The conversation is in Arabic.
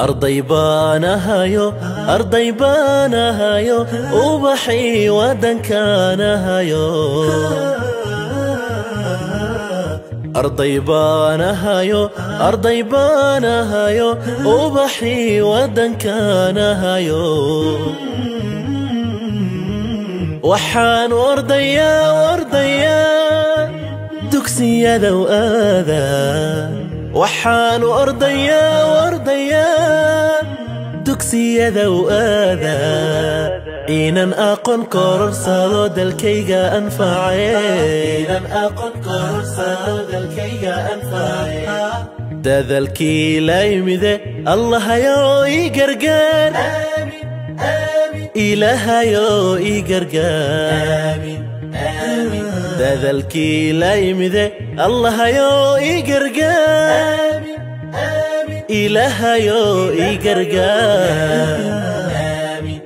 أرضي بانها يو أرضي بانها يو أوبحي ودنكانها يو أرضي بانها يو أرضي بانها يو أوبحي ودنكانها يو وحان ورديا ورديا دكسي ذو آذان. وحان أرضيا وأرضيا دكسي ذو آذا إن أقن قرر صاد الكيجا أنفع إن أقن قرر صاد الكيجا أنفع ذا الكي لا يمذ الله يا أي قرقان. إله يا أي آمين آمين ذا الكي لا يمذ الله يا أي قرقان. لها يو إيقرقا آمين.